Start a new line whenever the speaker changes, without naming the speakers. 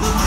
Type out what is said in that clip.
the